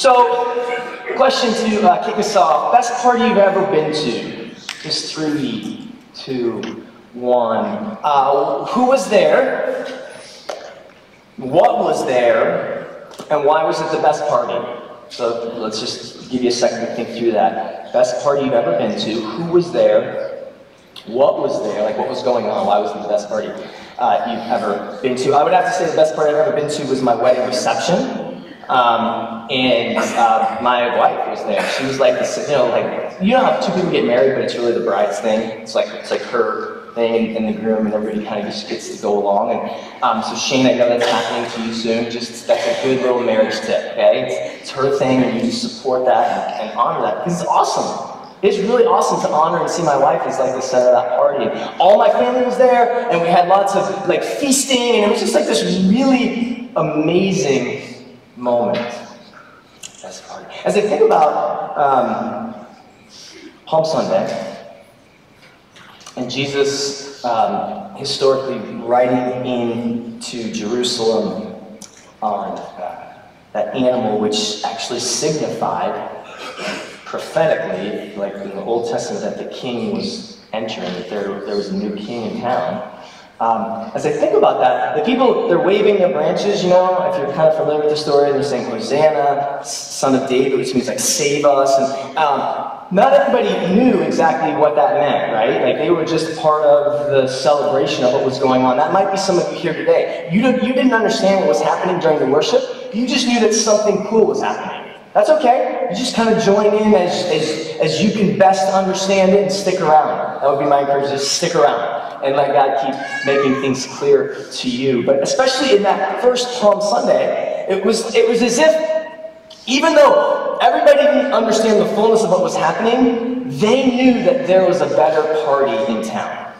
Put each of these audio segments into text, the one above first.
So, question to uh, kick us off. Best party you've ever been to? Just three, two, one. Uh, who was there? What was there? And why was it the best party? So let's just give you a second to think through that. Best party you've ever been to? Who was there? What was there? Like what was going on? Why was it the best party uh, you've ever been to? I would have to say the best party I've ever been to was my wedding reception. Um, and uh, my wife was there. She was like, you know, like you know how two people get married, but it's really the bride's thing. It's like it's like her thing and, the groom, and everybody kind of just gets to go along. And um, so Shane, I know that's happening to you soon. Just that's a good little marriage tip, okay? It's, it's her thing, and you support that and, and honor that it's awesome. It's really awesome to honor and see my wife as like the center of that party. All my family was there, and we had lots of like feasting, and it was just like this really amazing moment. That's. As I think about um, Palm Sunday, and Jesus um, historically riding into Jerusalem on uh, that animal, which actually signified prophetically, like in the Old Testament, that the king was entering, that there, there was a new king in town. Um, as I think about that, the people, they're waving their branches, you know, if you're kind of familiar with the story, they're saying, Hosanna, son of David, which means like save us. And um, not everybody knew exactly what that meant, right? Like they were just part of the celebration of what was going on. That might be some of you here today. You, don't, you didn't understand what was happening during the worship, you just knew that something cool was happening. That's okay. You just kind of join in as, as, as you can best understand it and stick around. That would be my encouragement, stick around and let God keep making things clear to you. But especially in that first Palm Sunday, it was, it was as if, even though everybody didn't understand the fullness of what was happening, they knew that there was a better party in town.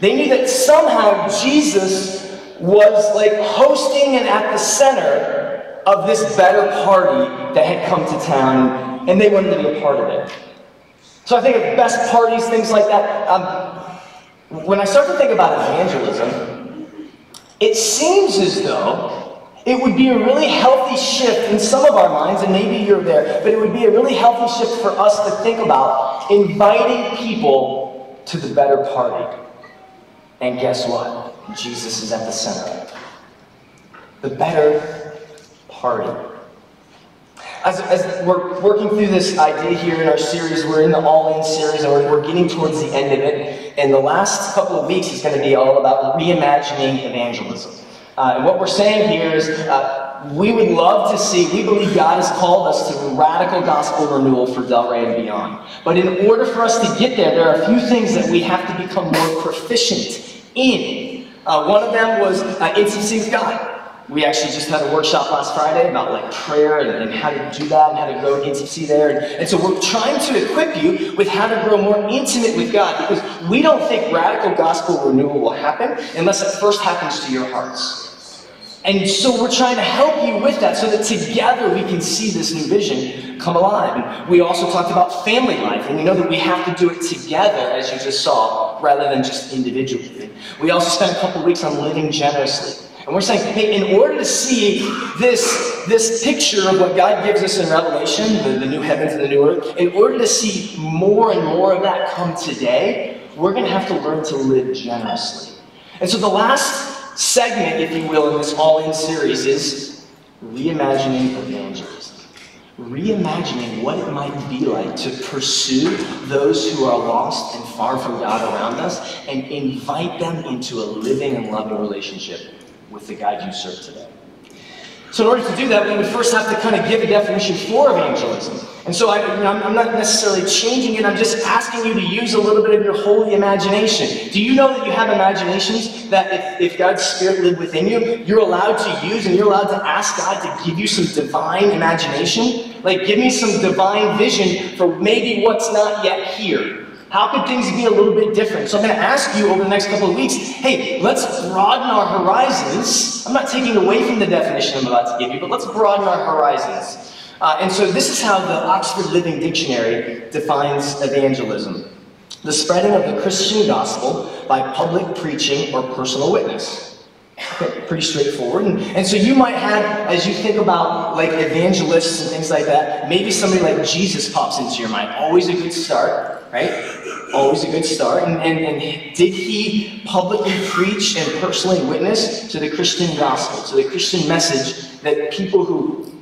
They knew that somehow Jesus was like hosting and at the center of this better party that had come to town, and they wanted to be a part of it. So I think of best parties, things like that. Um, when I start to think about evangelism, it seems as though it would be a really healthy shift in some of our minds, and maybe you're there, but it would be a really healthy shift for us to think about inviting people to the better party. And guess what? Jesus is at the center. The better party as, as we're working through this idea here in our series, we're in the All In series, and we're, we're getting towards the end of it. And the last couple of weeks is going to be all about reimagining evangelism. Uh, and what we're saying here is uh, we would love to see, we believe God has called us to radical gospel renewal for Delray and beyond. But in order for us to get there, there are a few things that we have to become more proficient in. Uh, one of them was uh, intimacy with God. We actually just had a workshop last Friday about like prayer and, and how to do that and how to grow intimacy there. And, and, so we're trying to equip you with how to grow more intimate with God because we don't think radical gospel renewal will happen unless it first happens to your hearts. And so we're trying to help you with that so that together we can see this new vision come alive. And we also talked about family life, and we know that we have to do it together, as you just saw, rather than just individually. We also spent a couple weeks on living generously. And we're saying, hey, in order to see this, this picture of what God gives us in Revelation, the, the new heavens and the new earth, in order to see more and more of that come today, we're going to have to learn to live generously. And so the last segment, if you will, in this All In series is reimagining evangelism. Reimagining what it might be like to pursue those who are lost and far from God around us and invite them into a living and loving relationship with the God you serve today. So in order to do that, we would first have to kind of give a definition for evangelism. And so I, am not necessarily changing it, I'm just asking you to use a little bit of your holy imagination. Do you know that you have imaginations that if, if God's Spirit lived within you, you're allowed to use and you're allowed to ask God to give you some divine imagination? Like, give me some divine vision for maybe what's not yet here. How could things be a little bit different? So I'm going to ask you over the next couple of weeks hey, let's broaden our horizons. I'm not taking away from the definition I'm about to give you, but let's broaden our horizons. Uh, and so this is how the Oxford Living Dictionary defines evangelism the spreading of the Christian gospel by public preaching or personal witness. Pretty straightforward. And, and so you might have, as you think about like evangelists and things like that, maybe somebody like Jesus pops into your mind. Always a good start, right? Always a good start. And, and, and did he publicly preach and personally witness to the Christian gospel, to the Christian message that people who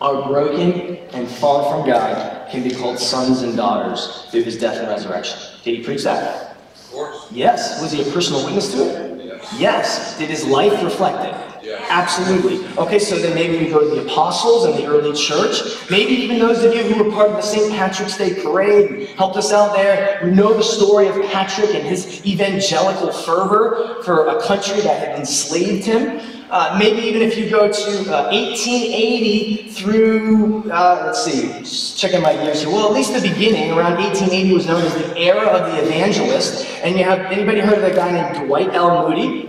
are broken and far from God can be called sons and daughters through his death and resurrection? Did he preach that? Of course. Yes. Was he a personal witness to it? Yes. Yes. Did his life reflect it? Absolutely. Okay, so then maybe we go to the apostles and the early church. Maybe even those of you who were part of the St. Patrick's Day parade and helped us out there. We know the story of Patrick and his evangelical fervor for a country that had enslaved him. Uh, maybe even if you go to uh, 1880 through, uh, let's see, just checking my years here. Well, at least the beginning, around 1880, was known as the era of the evangelist. And you have anybody heard of a guy named Dwight L. Moody?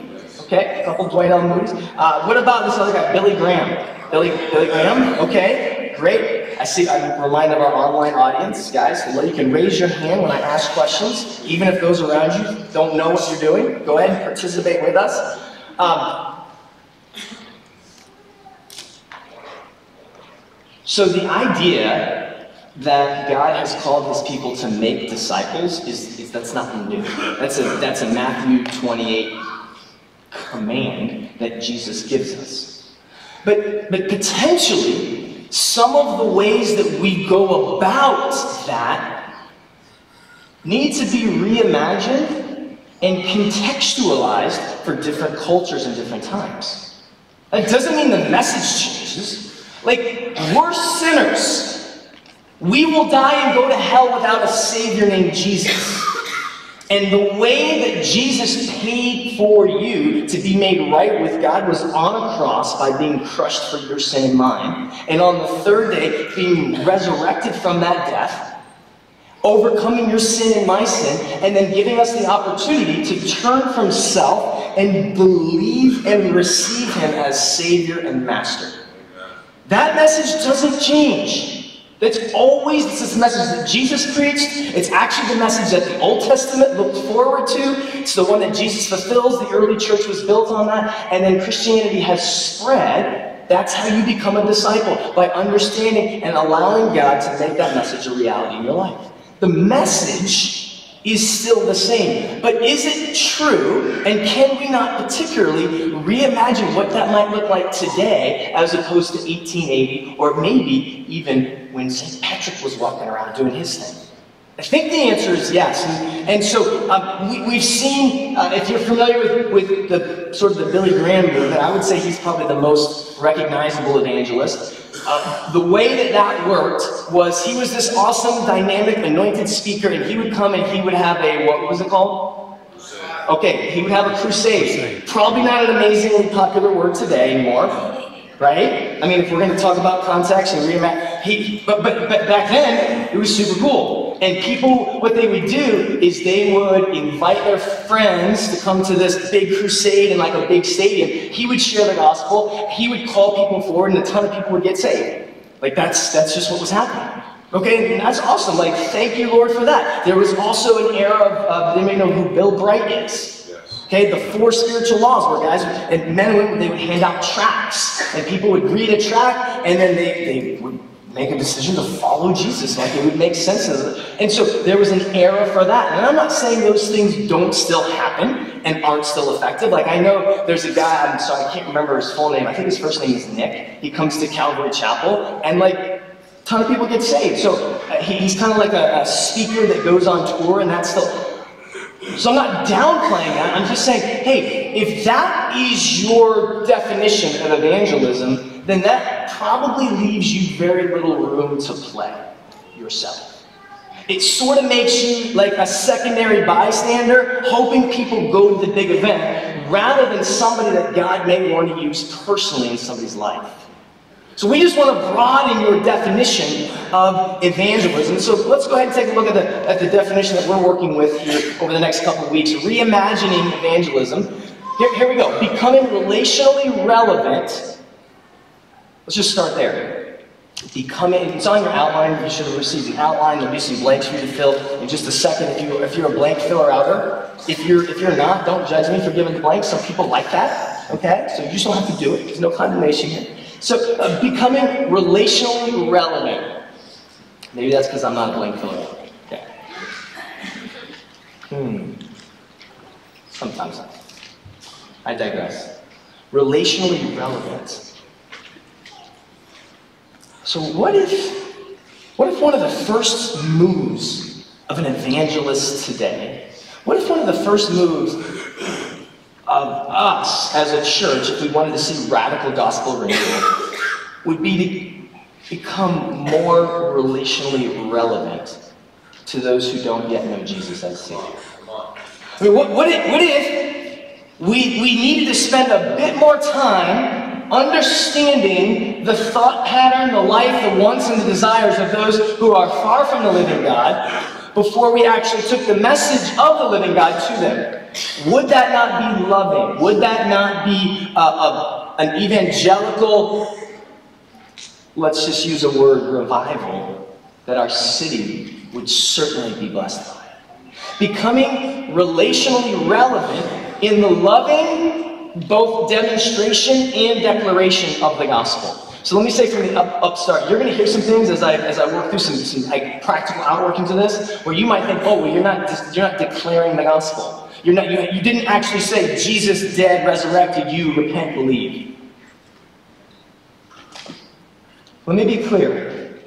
Okay, a couple Dwight L. Moody's. Uh, what about this other guy, Billy Graham? Billy, Billy Graham? Okay, great. I see, I'm reminded of our online audience, guys. You can raise your hand when I ask questions, even if those around you don't know what you're doing. Go ahead and participate with us. Um, so the idea that God has called his people to make disciples is, is that's nothing new. That's a that's a Matthew 28 command that Jesus gives us. But but potentially some of the ways that we go about that need to be reimagined and contextualized for different cultures and different times. That doesn't mean the message changes. Like, we're sinners. We will die and go to hell without a Savior named Jesus. And the way that Jesus paid for you to be made right with God was on a cross by being crushed for your sin and mine. And on the third day, being resurrected from that death overcoming your sin and my sin, and then giving us the opportunity to turn from self and believe and receive Him as Savior and Master. That message doesn't change. That's always this is the message that Jesus preached. It's actually the message that the Old Testament looked forward to. It's the one that Jesus fulfills. The early church was built on that. And then Christianity has spread. That's how you become a disciple, by understanding and allowing God to make that message a reality in your life. The message is still the same. But is it true? And can we not particularly reimagine what that might look like today as opposed to 1880 or maybe even when St. Patrick was walking around doing his thing? I think the answer is yes. And, and so um, we, have seen, uh, if you're familiar with, with the sort of the Billy Graham movement, I would say he's probably the most recognizable evangelist. Uh, the way that that worked was he was this awesome, dynamic, anointed speaker, and he would come and he would have a, what was it called? Okay, he would have a crusade. Probably not an amazingly popular word today anymore, right? I mean, if we're going to talk about context and reimagine, he, but, but, but back then, it was super cool. And people, what they would do is they would invite their friends to come to this big crusade in like a big stadium. He would share the gospel. He would call people forward, and a ton of people would get saved. Like that's that's just what was happening. Okay, and that's awesome. Like, thank you, Lord, for that. There was also an era of, uh, they may know who Bill Bright is. Okay, the four spiritual laws were guys and men and women they would hand out tracts, and people would read a tract, and then they, they would make a decision to follow Jesus. Like it would make sense. And so there was an era for that. And I'm not saying those things don't still happen and aren't still effective. Like I know there's a guy, I'm sorry, I can't remember his full name. I think his first name is Nick. He comes to Calvary Chapel and like a ton of people get saved. So uh, he, he's kind of like a, a speaker that goes on tour and that's still so I'm not downplaying that. I'm just saying, hey, if that is your definition of evangelism, then that probably leaves you very little room to play yourself. It sort of makes you like a secondary bystander, hoping people go to the big event, rather than somebody that God may want to use personally in somebody's life. So we just want to broaden your definition of evangelism. So let's go ahead and take a look at the, at the definition that we're working with here over the next couple of weeks. Reimagining evangelism. Here, here we go. Becoming relationally relevant. Let's just start there. Becoming, it's on your outline. You should have received the outline. There'll be some blanks for you to fill in just a second. If, you, if you're a blank filler outer, if you're, if you're not, don't judge me for giving blanks. Some people like that. okay? So you just don't have to do it. There's no condemnation here. So uh, becoming relationally relevant. Maybe that's because I'm not a blank filling. Okay. Hmm. Sometimes I digress. Relationally relevant. So what if what if one of the first moves of an evangelist today, what if one of the first moves us as a church, if we wanted to see radical gospel renewal, would be to become more relationally relevant to those who don't yet know Jesus as Savior? I mean, what, what, if, what if we, we needed to spend a bit more time understanding the thought pattern, the life, the wants, and the desires of those who are far from the living God before we actually took the message of the living God to them. Would that not be loving? Would that not be a, a, an evangelical, let's just use a word, revival, that our city would certainly be blessed by? Becoming relationally relevant in the loving both demonstration and declaration of the gospel. So let me say from the up, upstart, you're going to hear some things as I, as I work through some, some like, practical outworkings of this, where you might think, oh, well, you're not, you're not declaring the gospel. You're not, you, you didn't actually say, Jesus dead, resurrected, you repent, believe. Let me be clear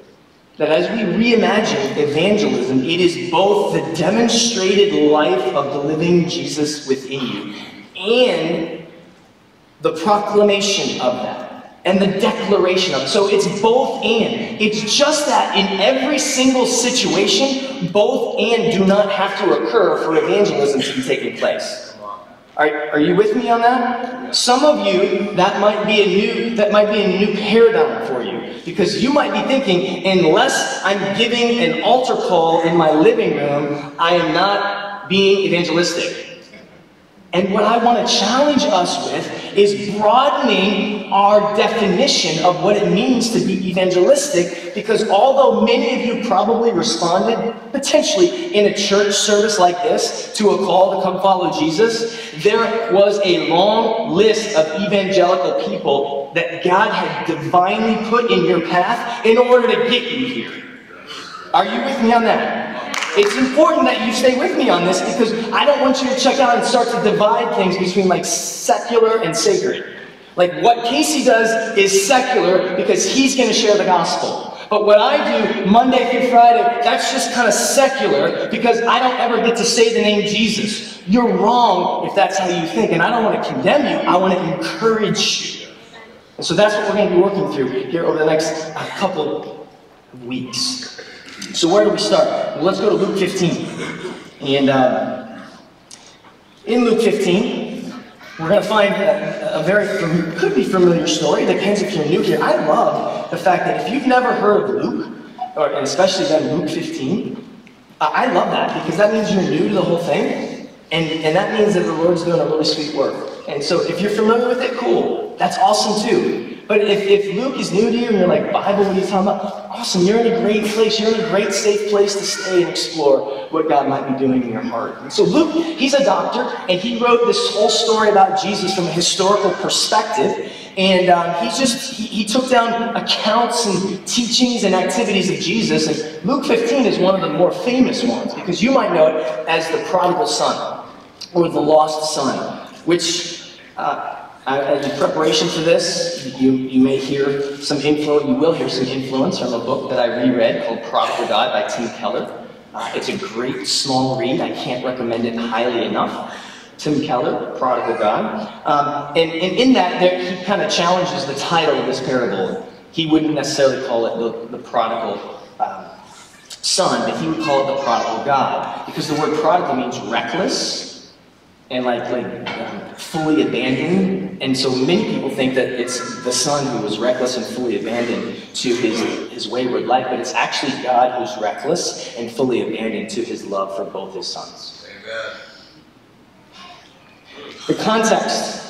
that as we reimagine evangelism, it is both the demonstrated life of the living Jesus within you and the proclamation of that and the declaration of. So it's both and. It's just that in every single situation, both and do not have to occur for evangelism to be taking place. Are, are you with me on that? Some of you, that might be a new that might be a new paradigm for you. Because you might be thinking, unless I'm giving an altar call in my living room, I am not being evangelistic. And what I want to challenge us with is broadening our definition of what it means to be evangelistic, because although many of you probably responded, potentially in a church service like this, to a call to come follow Jesus, there was a long list of evangelical people that God had divinely put in your path in order to get you here. Are you with me on that? It's important that you stay with me on this because I don't want you to check out and start to divide things between like secular and sacred. Like what Casey does is secular because he's going to share the gospel. But what I do Monday through Friday, that's just kind of secular because I don't ever get to say the name Jesus. You're wrong if that's how you think. And I don't want to condemn you, I want to encourage you. And so that's what we're going to be working through here over the next uh, couple of weeks. So where do we start? Well, let's go to Luke 15. And uh, in Luke 15, we're going to find a, a very, could be familiar story. It depends if you're new here. I love the fact that if you've never heard of Luke, or especially then Luke 15, I love that because that means you're new to the whole thing. And, and that means that the Lord's doing a really sweet work. And so if you're familiar with it, cool. That's awesome too. But if, if Luke is new to you and you're like, Bible, what are you talking about? Awesome, you're in a great place. You're in a great, safe place to stay and explore what God might be doing in your heart. And so Luke, he's a doctor, and he wrote this whole story about Jesus from a historical perspective. And um, he just, he, he took down accounts and teachings and activities of Jesus. And Luke 15 is one of the more famous ones because you might know it as the prodigal son or the lost son, which uh, uh, in preparation for this, you, you may hear some influence, you will hear some influence from a book that I reread called Prodigal God by Tim Keller. Uh, it's a great small read. I can't recommend it highly enough. Tim Keller, Prodigal God. Um, and, and in that, there, he kind of challenges the title of this parable. He wouldn't necessarily call it the, the prodigal um, son, but he would call it the prodigal God. Because the word prodigal means reckless, and like like um, fully abandoned. And so many people think that it's the son who was reckless and fully abandoned to his his wayward life, but it's actually God who's reckless and fully abandoned to his love for both his sons. Amen. The context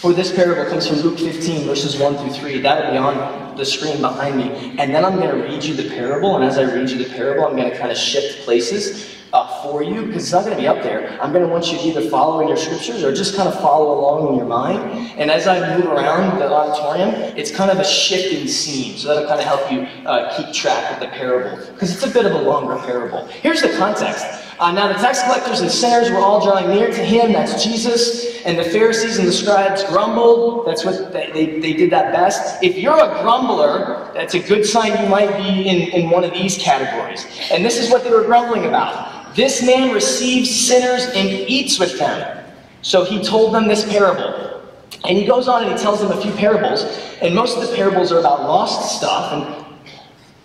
for this parable comes from Luke 15, verses 1 through 3. That'll be on the screen behind me. And then I'm going to read you the parable. And as I read you the parable, I'm going to kind of shift places uh, for you because it's not going to be up there. I'm going to want you to either follow in your scriptures or just kind of follow along in your mind. And as I move around the auditorium, it's kind of a shifting scene, so that'll kind of help you uh, keep track of the parable because it's a bit of a longer parable. Here's the context. Uh, now, the tax collectors and sinners were all drawing near to him, that's Jesus, and the Pharisees and the scribes grumbled. That's what they, they, they, did that best. If you're a grumbler, that's a good sign you might be in, in one of these categories. And this is what they were grumbling about. This man receives sinners and eats with them. So he told them this parable. And he goes on and he tells them a few parables, and most of the parables are about lost stuff, and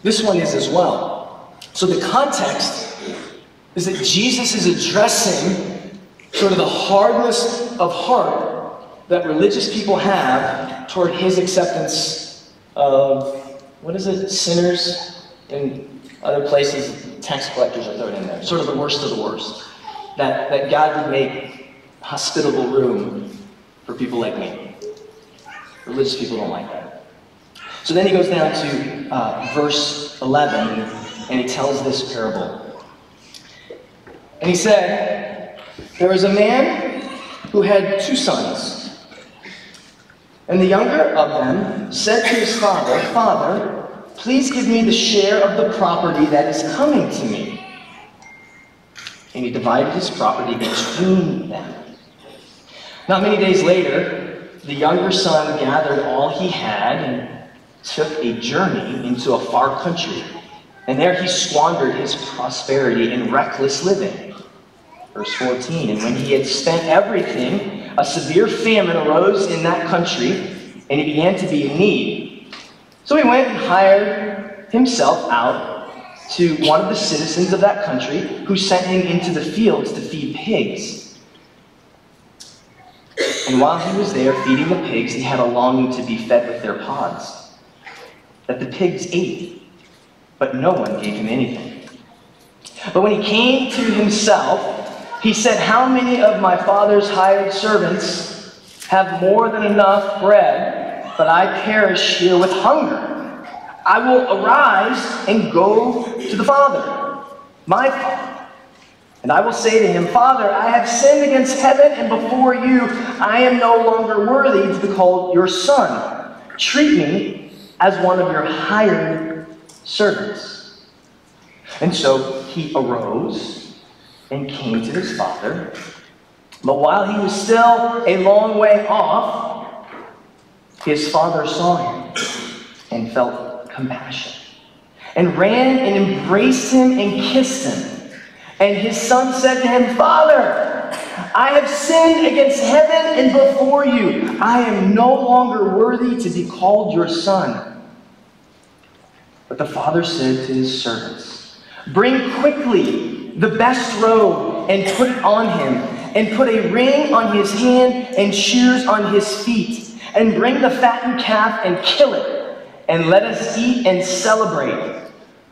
this one is as well. So the context is that Jesus is addressing sort of the hardness of heart that religious people have toward his acceptance of, what is it, sinners in other places, tax collectors are thrown in there, sort of the worst of the worst. That, that God would make hospitable room for people like me. Religious people don't like that. So then he goes down to uh, verse 11 and he tells this parable. And he said, There was a man who had two sons. And the younger of them said to his father, Father, please give me the share of the property that is coming to me. And he divided his property between them. Not many days later, the younger son gathered all he had and took a journey into a far country. And there he squandered his prosperity in reckless living. Verse 14 And when he had spent everything, a severe famine arose in that country, and he began to be in need. So he went and hired himself out to one of the citizens of that country, who sent him into the fields to feed pigs. And while he was there feeding the pigs, he had a longing to be fed with their pods, that the pigs ate, but no one gave him anything. But when he came to himself, he said, How many of my father's hired servants have more than enough bread, but I perish here with hunger? I will arise and go to the Father, my Father. And I will say to him, Father, I have sinned against heaven and before you. I am no longer worthy to be called your son. Treat me as one of your hired servants. And so he arose and came to his father. But while he was still a long way off, his father saw him and felt compassion, and ran and embraced him and kissed him. And his son said to him, Father, I have sinned against heaven and before you. I am no longer worthy to be called your son. But the father said to his servants, Bring quickly the best robe and put it on him, and put a ring on his hand and shoes on his feet, and bring the fattened calf and kill it, and let us eat and celebrate.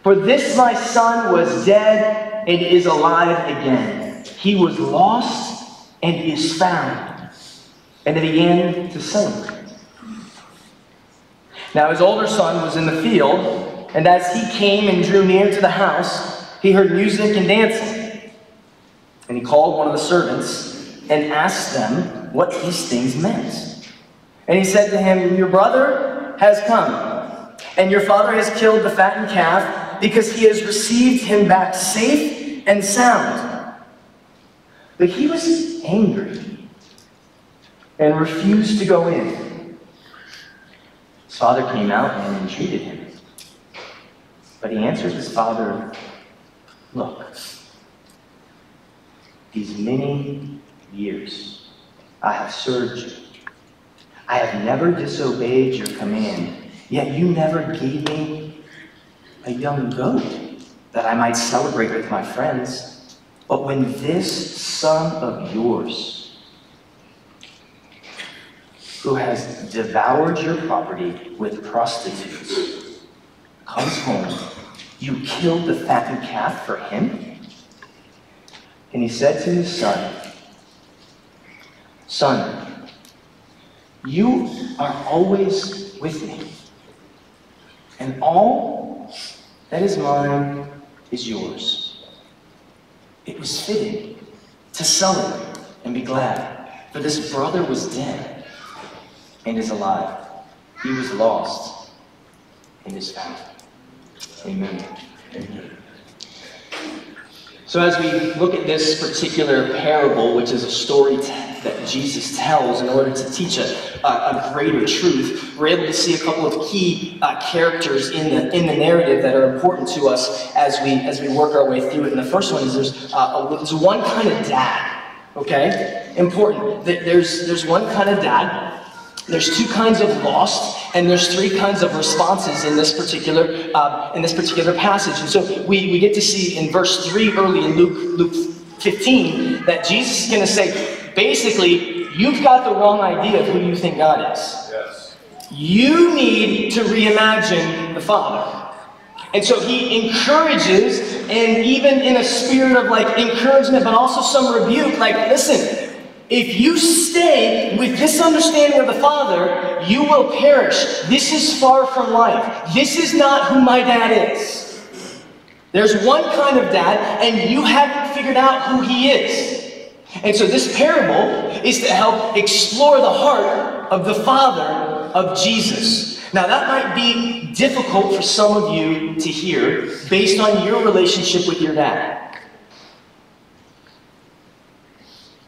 For this my son was dead and is alive again. He was lost and is found. And they began to celebrate. Now his older son was in the field, and as he came and drew near to the house, he heard music and dancing. And he called one of the servants and asked them what these things meant. And he said to him, Your brother has come, and your father has killed the fattened calf because he has received him back safe and sound. But he was angry and refused to go in. His father came out and entreated him. But he answered his father, Look, these many years I have served you. I have never disobeyed your command, yet you never gave me a young goat that I might celebrate with my friends. But when this son of yours, who has devoured your property with prostitutes, comes home you killed the fattened calf for him? And he said to his son, Son, you are always with me, and all that is mine is yours. it was fitting to celebrate and be glad. For this brother was dead and is alive. He was lost and is found. Amen. Amen. So, as we look at this particular parable, which is a story that Jesus tells in order to teach a, a, a greater truth, we're able to see a couple of key uh, characters in the in the narrative that are important to us as we as we work our way through it. And the first one is there's uh, a, there's one kind of dad. Okay, important. There's there's one kind of dad there's two kinds of lost, and there's three kinds of responses in this particular uh, in this particular passage. And so we, we get to see in verse three early in Luke Luke 15 that Jesus is going to say, basically, you've got the wrong idea of who you think God is. Yes. You need to reimagine the Father. And so he encourages, and even in a spirit of like encouragement, but also some rebuke, like, listen, if you stay with this understanding of the Father, you will perish. This is far from life. This is not who my dad is. There's one kind of dad, and you haven't figured out who he is. And so this parable is to help explore the heart of the Father of Jesus. Now, that might be difficult for some of you to hear based on your relationship with your dad.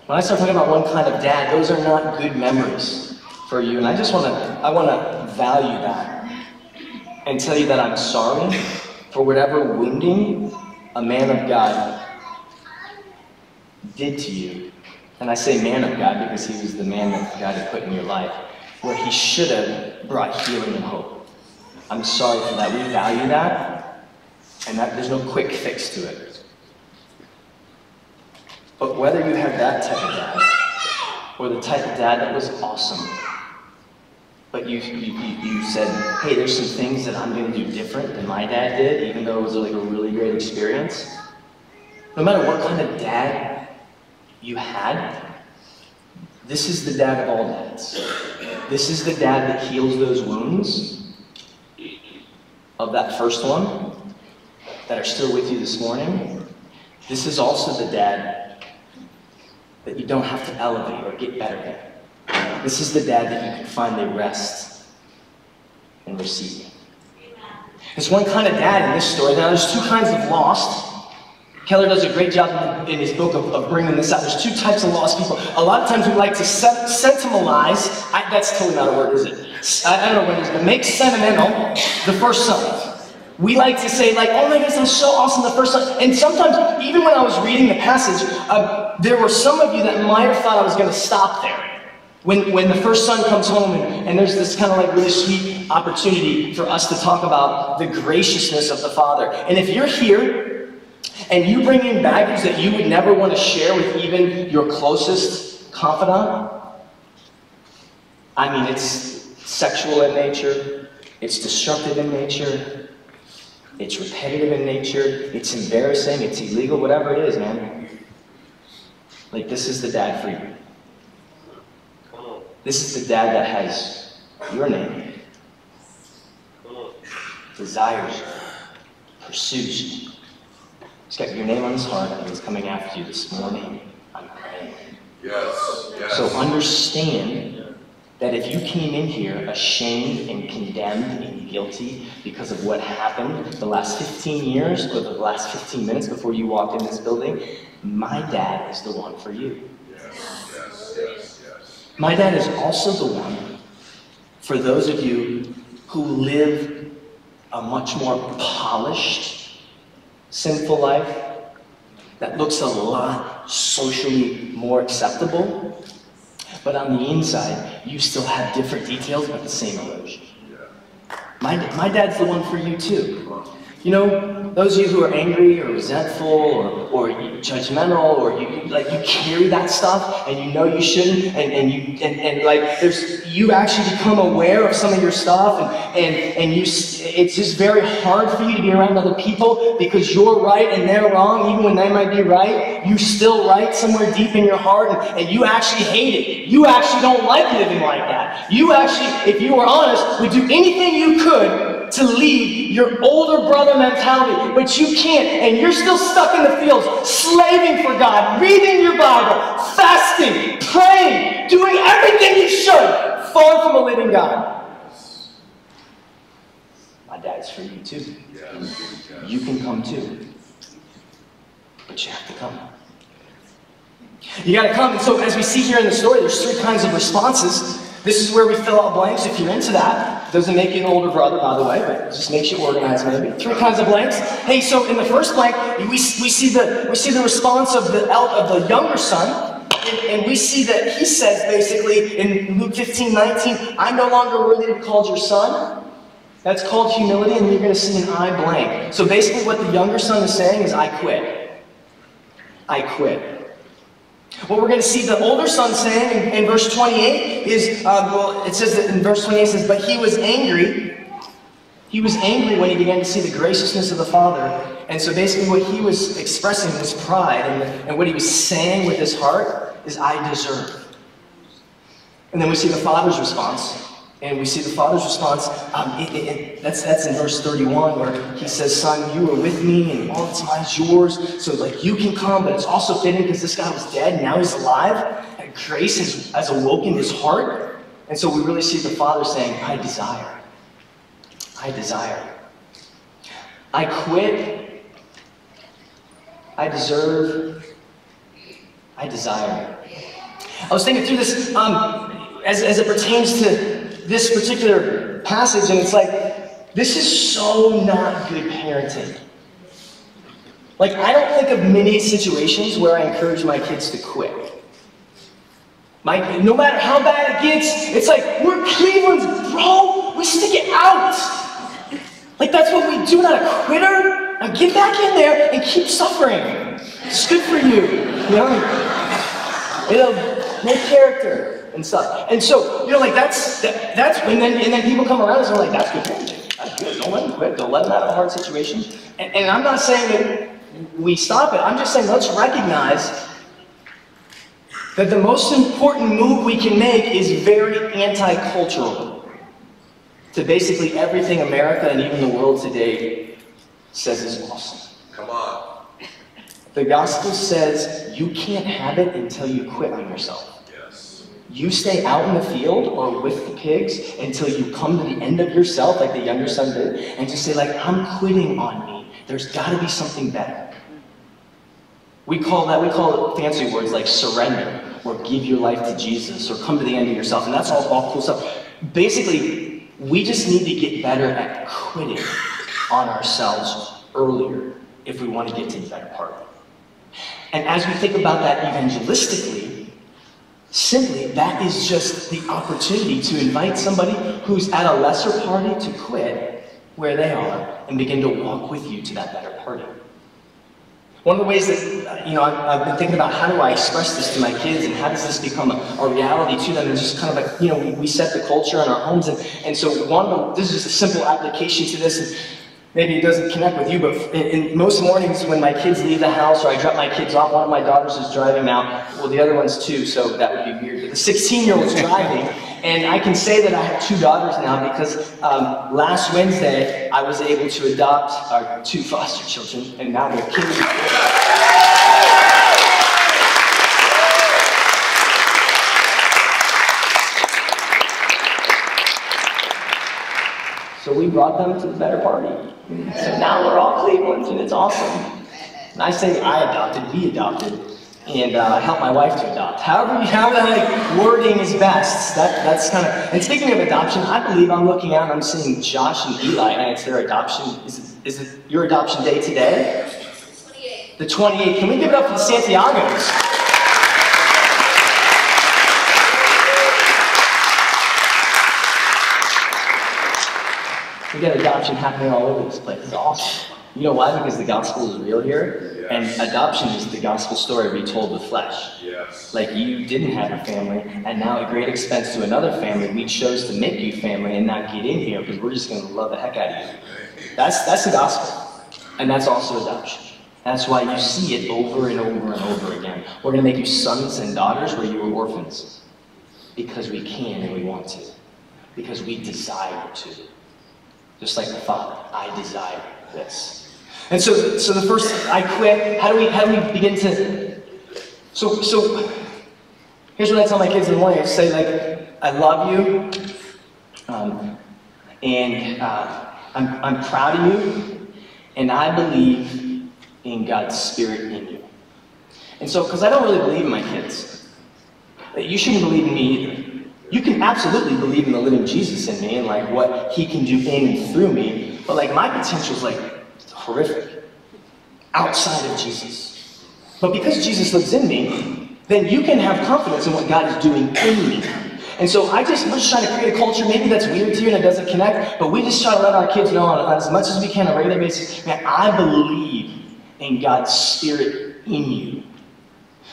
When I start talking about one kind of dad, those are not good memories for you. And I just want to I want to value that and tell you that I'm sorry for whatever wounding a man of God did to you. And I say man of God because he was the man that God had put in your life, where he should have brought healing and hope. I'm sorry for that. We value that, and that, there's no quick fix to it. But whether you have that type of dad, or the type of dad that was awesome, but you, you, you said, hey, there's some things that I'm going to do different than my dad did, even though it was like a really great experience. No matter what kind of dad you had, this is the dad of all dads. This is the dad that heals those wounds of that first one that are still with you this morning. This is also the dad that you don't have to elevate or get better at. This is the dad that you can finally rest and receive. There's one kind of dad in this story. Now, there's two kinds of lost. Keller does a great job in his book of, of, bringing this out. There's two types of lost people. A lot of times we like to sentimentalize. I, that's totally not a word, is it? I, I don't know what it is, but make sentimental the first son. We like to say, like, oh my goodness, was so awesome the first time. And sometimes, even when I was reading the passage, uh, there were some of you that might have thought I was going to stop there. When, when the first son comes home and, and there's this kind of like really sweet opportunity for us to talk about the graciousness of the Father. And if you're here and you bring in baggage that you would never want to share with even your closest confidant, I mean, it's sexual in nature, it's destructive in nature, it's repetitive in nature. It's embarrassing. It's illegal. Whatever it is, man. Like, this is the dad for you. This is the dad that has your name, desires pursues you. He's got your name on his heart, and he's coming after you this morning. I'm praying. Yes, yes. So understand that if you came in here ashamed and condemned and guilty because of what happened the last 15 years or the last 15 minutes before you walked in this building, my dad is the one for you. Yes, yes, yes, yes. My dad is also the one for those of you who live a much more polished, sinful life that looks a lot socially more acceptable but on the inside, you still have different details, but the same erosion. My, my dad's the one for you too. You know, those of you who are angry or resentful or, or judgmental or you like you carry that stuff and you know you shouldn't and, and you and, and like there's you actually become aware of some of your stuff and, and and you it's just very hard for you to be around other people because you're right and they're wrong even when they might be right. You still right somewhere deep in your heart and, and you actually hate it. You actually don't like living like that. You actually if you were honest would do anything you could to leave your older brother mentality, but you can't, and you're still stuck in the fields, slaving for God, reading your Bible, fasting, praying, doing everything you should, far from a living God. My dad's for you too. You can come too. But you have to come. You got to come. And so, as we see here in the story, there's three kinds of responses. This is where we fill out blanks if you're into that. Doesn't make you an older brother, by the way, but just makes you organized maybe. Three kinds of blanks. Hey, so in the first blank, we, we see the we see the response of the of the younger son, and, and, we see that he says basically in Luke 15, 19, I'm no longer worthy to be called your son. That's called humility, and you're going to see an I blank. So basically, what the younger son is saying is, I quit. I quit. What we're going to see the older son saying in, in verse 28 is, uh, well, it says that in verse 28 it says, but he was angry. He was angry when he began to see the graciousness of the Father. And so basically what he was expressing was pride. And, and what he was saying with his heart is, I deserve. And then we see the Father's response. And we see the father's response. Um, it, it, it, that's, that's in verse 31 where he says, Son, you are with me and all the mine is yours. So, like, you can come, but it's also fitting because this guy was dead now he's alive. And grace has, has awoken his heart. And so we really see the father saying, I desire. I desire. I quit. I deserve. I desire. I was thinking through this um, as, as it pertains to this particular passage, and it's like, this is so not good parenting. Like, I don't think of many situations where I encourage my kids to quit. My, no matter how bad it gets, it's like, we're Cleveland's, bro. We stick it out. Like, that's what we do, not a quitter. Now get back in there and keep suffering. It's good for you. You know? It'll make character and stuff. And so, you know, like that's that, that's and then and then people come around and they're like, that's good parenting. That's good. Don't let them quit. Don't let them have a hard situation. And, and I'm not saying that we stop it. I'm just saying let's recognize that the most important move we can make is very anti-cultural to basically everything America and even the world today says is awesome. Come on. The gospel says you can't have it until you quit on yourself. You stay out in the field or with the pigs until you come to the end of yourself, like the younger son did, and just say, like, I'm quitting on me. There's got to be something better. We call that, we call it fancy words like surrender, or give your life to Jesus, or come to the end of yourself, and that's all, all cool stuff. Basically, we just need to get better at quitting on ourselves earlier if we want to get to the better part. And as we think about that evangelistically, Simply, that is just the opportunity to invite somebody who's at a lesser party to quit where they are and begin to walk with you to that better party. One of the ways that, you know, I've, I've, been thinking about how do I express this to my kids and how does this become a, a reality to them and just kind of like, you know, we, we, set the culture in our homes. And, and so one this is a simple application to this. And maybe it doesn't connect with you, but in, in, most mornings when my kids leave the house or I drop my kids off, one of my daughters is driving now. Well, the other one's too, so that would be weird. But the 16-year-old's driving, and I can say that I have two daughters now because um, last Wednesday I was able to adopt our two foster children, and now they're kids. We brought them to the better party. So now we're all Cleveland, and it's awesome. And I say I adopted, we adopted, and uh, help my wife to adopt. However, however like wording is best. That, that's kind of. And speaking of adoption, I believe I'm looking out and I'm seeing Josh and Eli, and it's their adoption. Is it, is it your adoption day today? The 28th. Can we give it up for the Santiagos? We got adoption happening all over this place. It's awesome. You know why? Because the gospel is real here, yes. and adoption is the gospel story retold with flesh. Yes. Like you didn't have a family, and now at great expense to another family, we chose to make you family and not get in here because we're just going to love the heck out of you. That's that's the gospel, and that's also adoption. That's why you see it over and over and over again. We're going to make you sons and daughters where you were orphans, because we can and we want to, because we desire to. Just like the Father. I desire this. And so, so the first, I quit. How do we, how do we begin to? So, so here's what I tell my kids in the morning. I say like, I love you, um, and uh, I'm, I'm proud of you, and I believe in God's Spirit in you. And so, because I don't really believe in my kids, you shouldn't believe in me either. You can absolutely believe in the living Jesus in me and like what he can do in and through me, but like my potential is like horrific outside of Jesus. But because Jesus lives in me, then you can have confidence in what God is doing in me. And so I just, I'm just trying to create a culture, maybe that's weird to you and it doesn't connect, but we just try to let our kids know on as much as we can on a regular basis, man, I believe in God's Spirit in you.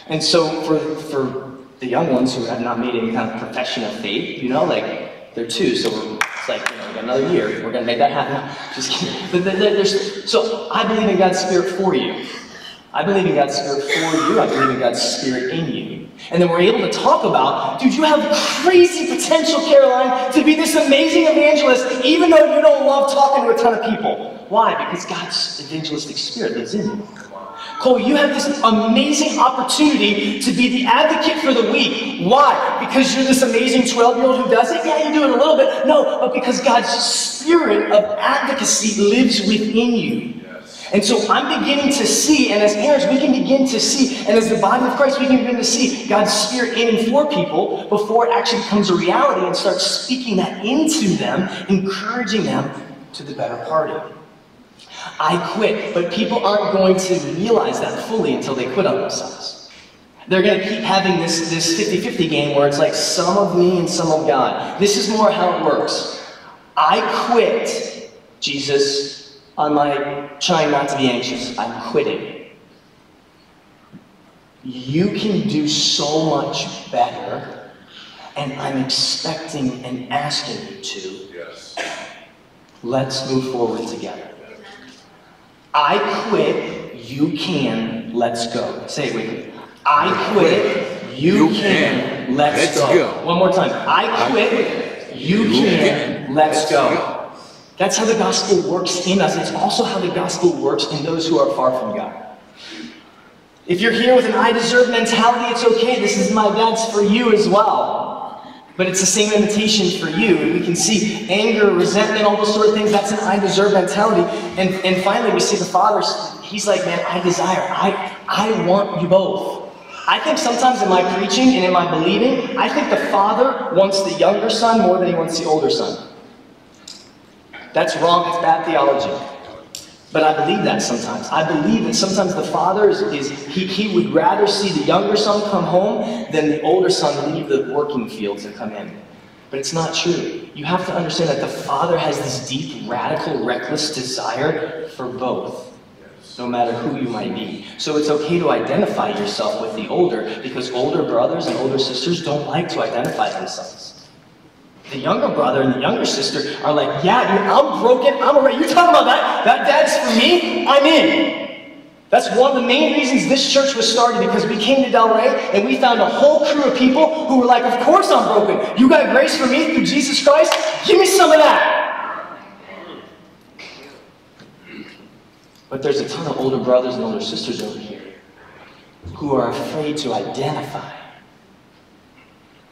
And so for, for the young ones who have not made any kind of profession of faith, you know, like they're two, so it's like, you know, another year, we're gonna make that happen. Just kidding. There's, so I believe in God's Spirit for you. I believe in God's Spirit for you. I believe in God's Spirit in you. And then we're able to talk about, dude, you have crazy potential, Caroline, to be this amazing evangelist, even though you don't love talking to a ton of people. Why? Because God's evangelistic spirit lives in you. Cole, you have this amazing opportunity to be the advocate for the weak. Why? Because you're this amazing 12 year old who does it? Yeah, you do it a little bit. No, but because God's spirit of advocacy lives within you. And so I'm beginning to see, and as parents, we can begin to see, and as the body of Christ, we can begin to see God's Spirit in and for people before it actually becomes a reality and starts speaking that into them, encouraging them to the better party. I quit, but people aren't going to realize that fully until they quit on themselves. They're going to keep having this, this 50-50 game where it's like some of me and some of God. This is more how it works. I quit, Jesus, on my trying not to be anxious. I'm quitting. You can do so much better, and I'm expecting and asking you to. Yes. Let's move forward together. I quit, you can, let's go. Say it with me. I quit, you, you can, can, let's, let's go. go. One more time. I quit, you, you can, can, let's go. go. That's how the gospel works in us. It's also how the gospel works in those who are far from God. If you're here with an I deserve mentality, it's okay. This is my dad's for you as well. But it's the same invitation for you. And we can see anger, resentment, all those sort of things. That's an I deserve mentality. And, and finally, we see the Father, he's like, man, I desire. I, I want you both. I think sometimes in my preaching and in my believing, I think the Father wants the younger son more than he wants the older son. That's wrong. It's bad theology. But I believe that sometimes. I believe that sometimes the father is, is he, he would rather see the younger son come home than the older son leave the working fields and come in. But it's not true. You have to understand that the father has this deep, radical, reckless desire for both, no matter who you might be. So it's okay to identify yourself with the older because older brothers and older sisters don't like to identify themselves. The younger brother and the younger sister are like, yeah, dude, I'm broken. I'm already. You talking about that? That dad's for me? I'm in. That's one of the main reasons this church was started because we came to Delray and we found a whole crew of people who were like, Of course I'm broken. You got grace for me through Jesus Christ? Give me some of that. But there's a ton of older brothers and older sisters over here who are afraid to identify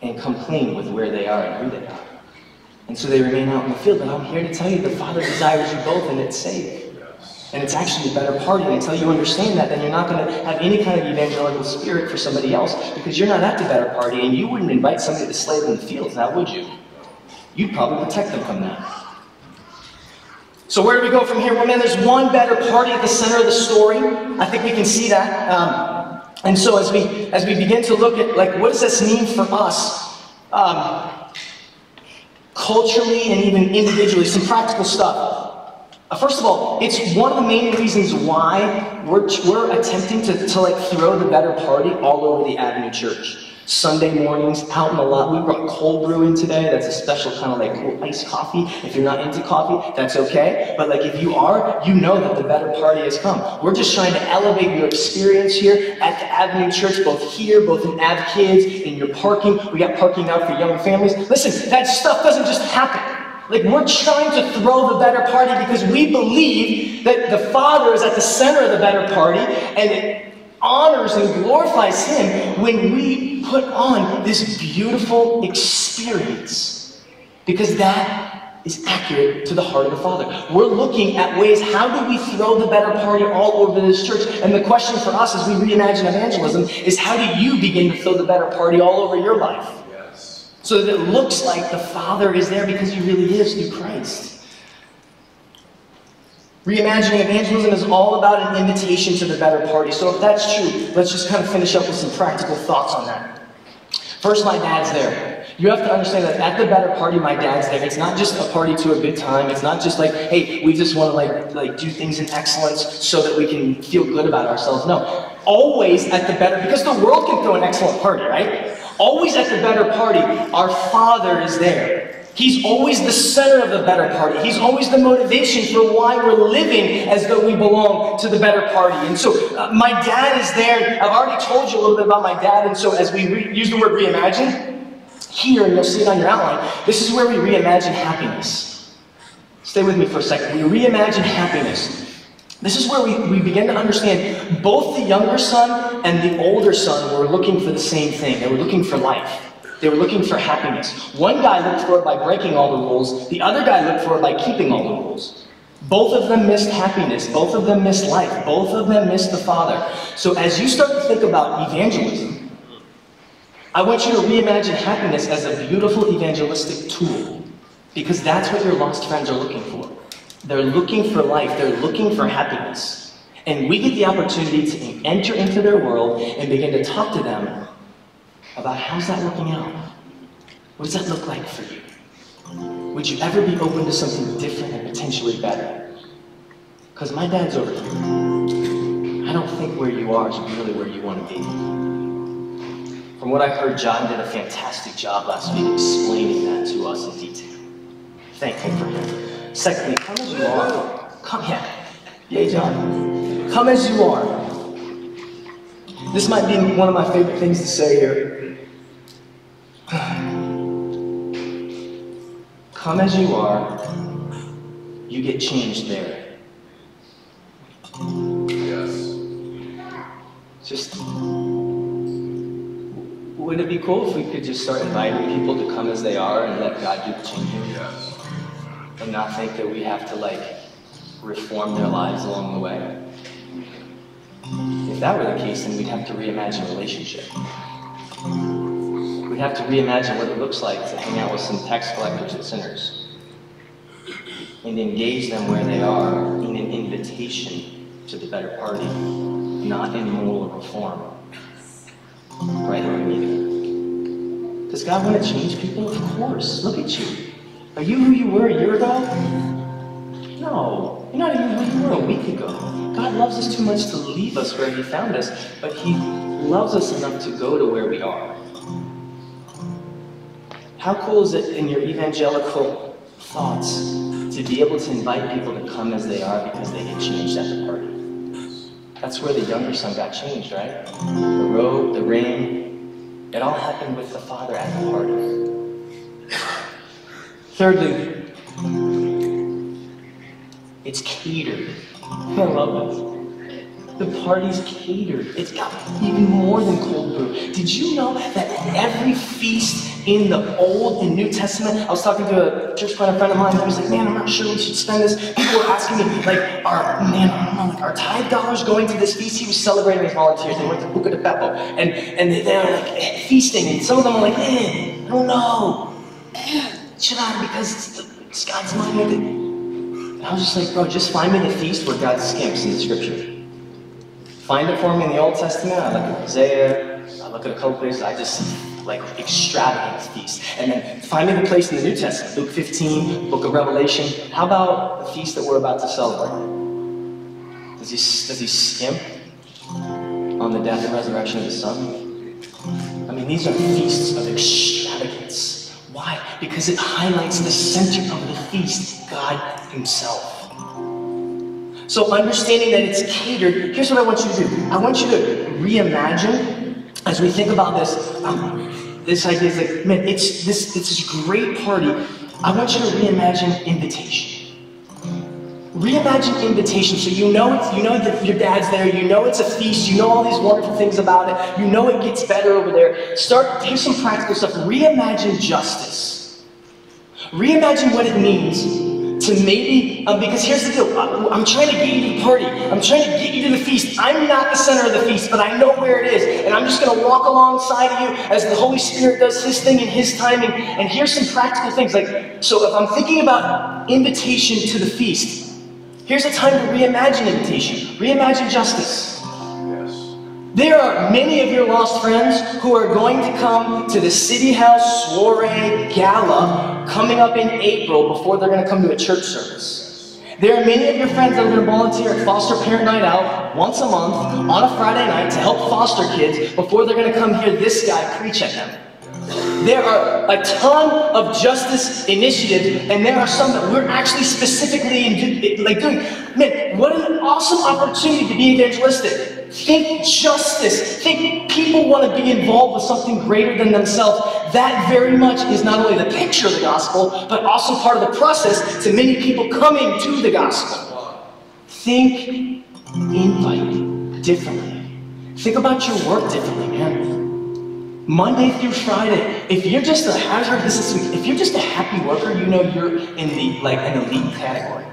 and come clean with where they are and who they are. And so they remain out in the field. But I'm here to tell you the Father desires you both, and it's safe. And it's actually a better party. And until you understand that, then you're not going to have any kind of evangelical spirit for somebody else because you're not at the better party, and you wouldn't invite somebody to slave in the fields, now would you? You'd probably protect them from that. So where do we go from here? Well, man, there's one better party at the center of the story. I think we can see that. Um, and so as we as we begin to look at like what does this mean for us? Um, culturally and even individually, some practical stuff. Uh, first of all, it's one of the main reasons why we're, we're attempting to, to like throw the better party all over the Avenue Church. Sunday mornings out in the lot. We brought cold brew in today. That's a special kind of like cool iced coffee. If you're not into coffee, that's okay. But like if you are, you know that the better party has come. We're just trying to elevate your experience here at the Avenue Church, both here, both in Av Kids, in your parking. We got parking now for young families. Listen, that stuff doesn't just happen. Like we're trying to throw the better party because we believe that the Father is at the center of the better party and honors and glorifies Him when we put on this beautiful experience. Because that is accurate to the heart of the Father. We're looking at ways, how do we throw the better party all over this church? And the question for us as we reimagine evangelism is how do you begin to throw the better party all over your life? Yes. So that it looks like the Father is there because He really is through Christ. Reimagining evangelism is all about an invitation to the better party. So if that's true, let's just kind of finish up with some practical thoughts on that. First, my dad's there. You have to understand that at the better party, my dad's there. It's not just a party to a good time. It's not just like, hey, we just want to like like do things in excellence so that we can feel good about ourselves. No, always at the better because the world can throw an excellent party, right? Always at the better party, our Father is there. He's always the center of the better party. He's always the motivation for why we're living as though we belong to the better party. And so uh, my dad is there. I've already told you a little bit about my dad. And so as we re- use the word reimagine, here, and you'll see it on your outline, this is where we reimagine happiness. Stay with me for a second. We reimagine happiness. This is where we, we begin to understand both the younger son and the older son were looking for the same thing. They were looking for life. They were looking for happiness. One guy looked for it by breaking all the rules, the other guy looked for it by keeping all the rules. Both of them missed happiness. Both of them missed life. Both of them missed the Father. So as you start to think about evangelism, I want you to reimagine happiness as a beautiful evangelistic tool because that's what your lost friends are looking for. They're looking for life, they're looking for happiness. And we get the opportunity to enter into their world and begin to talk to them about how's that working out? What does that look like for you? Would you ever be open to something different and potentially better? Because my dad's over here. I don't think where you are is really where you want to be. From what I heard, John did a fantastic job last week explaining that to us in detail. Thank for him. Secondly, come as you are. Come here. Yay, John. Come as you are. This might be one of my favorite things to say here. Come as you are, you get changed there. Yes. Just would it be cool if we could just start inviting people to come as they are and let God do the changing? Yes. And not think that we have to like reform their lives along the way. If that were the case, then we'd have to reimagine a relationship. We'd have to reimagine what it looks like to hang out with some tax collectors and sinners and engage them where they are in an invitation to the better party, not in moral reform. Right or neither. Does God want to change people? Of course. Look at you. Are you who you were a year ago? No. You're not even who you were a week ago. God loves us too much to leave us where He found us, but He loves us enough to go to where we are. How cool is it in your evangelical thoughts to be able to invite people to come as they are because they get changed at the party? That's where the younger son got changed, right? The robe, the ring, it all happened with the father at the party. Thirdly, it's catered. I love this. The party's catered. It's got even more than cold brew. Did you know that every feast in the Old and New Testament. I was talking to a church friend, a friend of mine, I was like, man, I'm not sure we should spend this. People were asking me, like, are, man, like, are tithe dollars going to this feast? He was celebrating his volunteers. They went to Buca de Beppo, and, and they, they were like eh, feasting, and some of them were like, eh, I don't know. Eh, should I? Because it's, the, it's God's money. And I was just like, bro, just find me the feast where God skimps in the scripture. Find it for me in the Old Testament. I look at Isaiah, I look at a couple places, I just like extravagant feast. And then finding the place in the New Testament, Luke 15, book of Revelation. How about the feast that we're about to celebrate? Does he, does he skimp on the death and resurrection of the Son? I mean, these are feasts of extravagance. Why? Because it highlights the center of the feast, God Himself. So understanding that it's catered, here's what I want you to do. I want you to reimagine as we think about this, um, this idea is like, man, it's this, it's this great party, I want you to reimagine invitation. Reimagine invitation. So you know it's, you know that your dad's there. You know it's a feast. You know all these wonderful things about it. You know it gets better over there. Start. Here's some practical stuff. Reimagine justice. Reimagine what it means to maybe, um, because here's the deal, I'm trying to get you to the party, I'm trying to get you to the feast. I'm not the center of the feast, but I know where it is, and I'm just going to walk alongside of you as the Holy Spirit does His thing in His timing. And here's some practical things. Like, so if I'm thinking about invitation to the feast, here's a time to reimagine invitation, reimagine justice. Yes. There are many of your lost friends who are going to come to the City House Soiree Gala coming up in April before they're going to come to a church service. There are many of your friends that are going to volunteer at Foster Parent Night Out once a month on a Friday night to help foster kids before they're going to come hear this guy preach at them. There are a ton of justice initiatives, and there are some that we're actually specifically in, like doing. Man, what an awesome opportunity to be evangelistic. Think justice. Think people want to be involved with something greater than themselves. That very much is not only the picture of the gospel, but also part of the process to many people coming to the gospel. Think, invite differently. Think about your work differently, man. Monday through Friday. If you're just a, I heard this this week, if you're just a happy worker, you know you're in the, like, an elite category.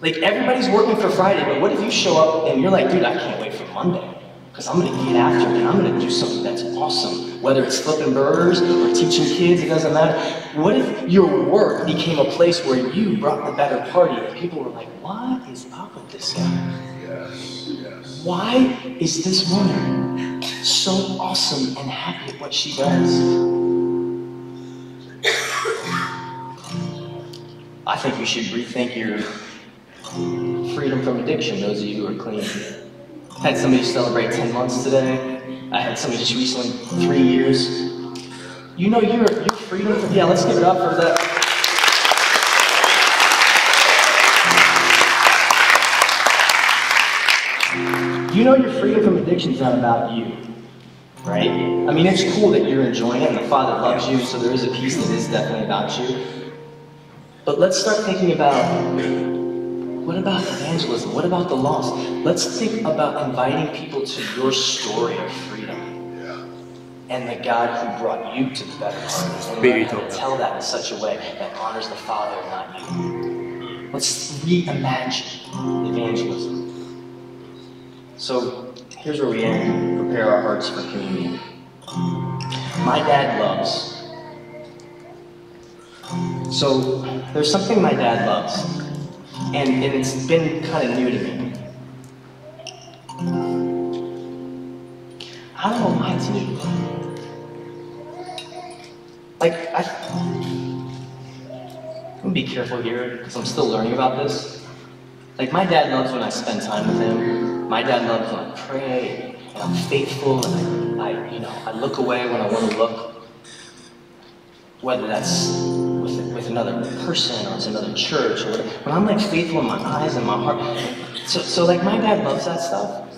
Like, everybody's working for Friday, but what if you show up and you're like, dude, I can't wait for Monday? Because I'm going to get after it and I'm going to do something that's awesome. Whether it's flipping burgers or teaching kids, it doesn't matter. What if your work became a place where you brought the better party and people were like, what is up with this guy? Yes, yes. Why is this woman so awesome and happy at what she does. I think you should rethink your freedom from addiction, those of you who are clean. I had somebody celebrate 10 months today. I had somebody just recently, three years. You know your, your freedom from, yeah, let's give it up for that. You know your freedom from addiction is not about you right? I mean, it's cool that you're enjoying it and the Father loves you, so there is a piece that is definitely about you. But let's start thinking about what about evangelism? What about the lost? Let's think about inviting people to your story of freedom. And the God who brought you to the better And learn how to tell that in such a way that honors the Father, not you. Let's reimagine evangelism. So here's where we end. Prepare our hearts for communion. My dad loves. So there's something my dad loves, and, and it's been kind of new to me. I don't know why it's new. Like, I, I'm gonna be careful here because I'm still learning about this. Like, my dad loves when I spend time with him my dad loves when I pray and I'm faithful and I, I, you know, I look away when I want to look. Whether that's with, with another person or it's another church or whatever. When I'm like faithful in my eyes and my heart. So, so like my dad loves that stuff.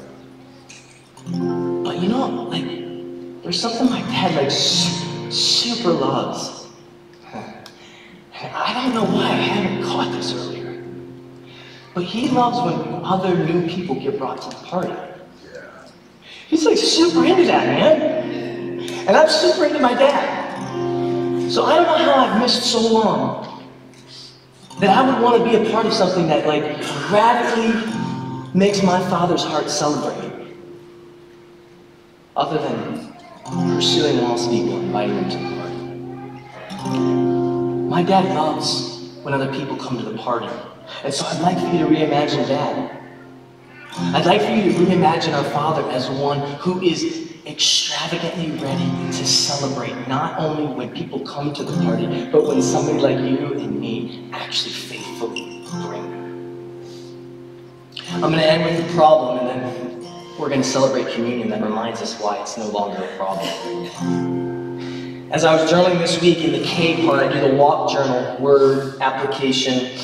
But you know, like, there's something my dad like super loves. I don't know why I haven't caught this earlier. But he loves when other new people get brought to the party. He's like super into that, man. And I'm super into my dad. So I don't know how I've missed so long that I would want to be a part of something that like radically makes my father's heart celebrate. Other than pursuing lost people, inviting them to the party. My dad loves when other people come to the party and so I'd like for you to reimagine that. I'd like for you to reimagine our Father as one who is extravagantly ready to celebrate, not only when people come to the party, but when somebody like you and me actually faithfully bring I'm going to end with the problem, and then we're going to celebrate communion that reminds us why it's no longer a problem. As I was journaling this week in the K part, I do the walk journal, word, application,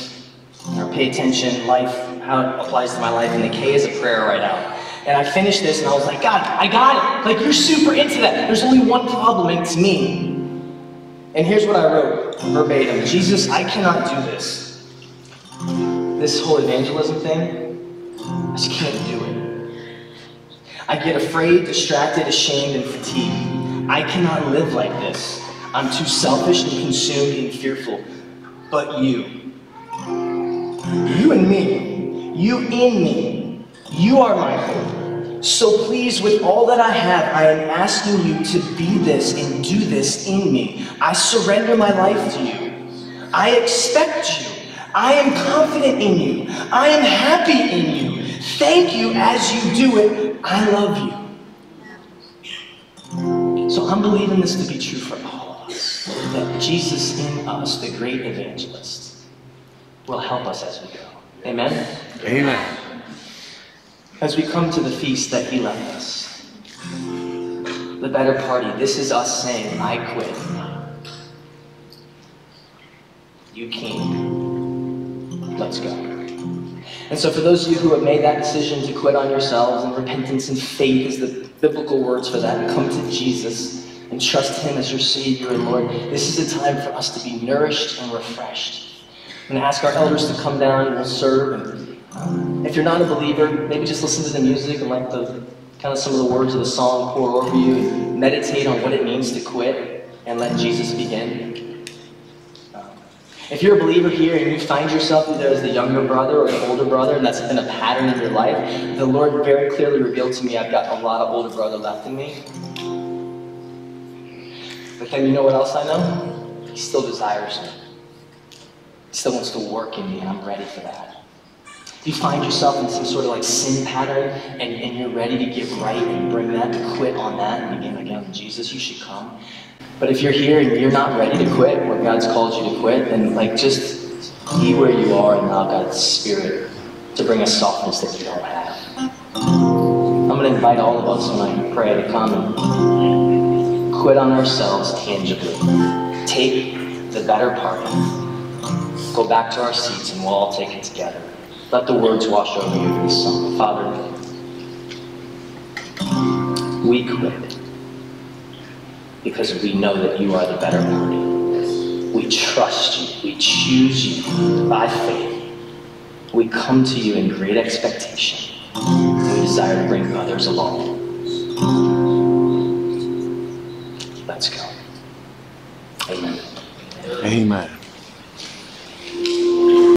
or pay attention, life, how it applies to my life, and the K is a prayer right out. And I finished this and I was like, God, I got it. Like, you're super into that. There's only one problem, and it's me. And here's what I wrote verbatim Jesus, I cannot do this. This whole evangelism thing, I just can't do it. I get afraid, distracted, ashamed, and fatigued. I cannot live like this. I'm too selfish and consumed and fearful. But you, you and me, you in me, you are my hope. So please, with all that I have, I am asking you to be this and do this in me. I surrender my life to you. I expect you. I am confident in you. I am happy in you. Thank you as you do it. I love you. So I'm believing this to be true for all of us. That Jesus in us, the great evangelist, will help us as we go. Amen? Amen. As we come to the feast that he left us, the better party, this is us saying, I quit. You came. Let's go. And so, for those of you who have made that decision to quit on yourselves, and repentance and faith is the biblical words for that, and come to Jesus and trust Him as your Savior and Lord, this is a time for us to be nourished and refreshed. To ask our elders to come down and we'll serve. And um, if you're not a believer, maybe just listen to the music and let the kind of some of the words of the song pour over you meditate on what it means to quit and let Jesus begin. If you're a believer here and you find yourself either as the younger brother or the older brother, and that's been a pattern in your life, the Lord very clearly revealed to me I've got a lot of older brother left in me. But then you know what else I know? He still desires me. He still wants to work in me, and I'm ready for that. If you find yourself in some sort of like sin pattern and, and you're ready to get right and bring that, to quit on that and begin again with Jesus, you should come. But if you're here and you're not ready to quit, what God's called you to quit, then like just be where you are and allow God's Spirit to bring a softness that you don't have. I'm going to invite all of us when I pray to come and quit on ourselves tangibly. Take the better part. Go back to our seats and we'll all take it together. Let the words wash over you in this song. Father, we quit because we know that you are the better party. We trust you. We choose you by faith. We come to you in great expectation. We desire to bring others along. Let's go. Amen. Amen.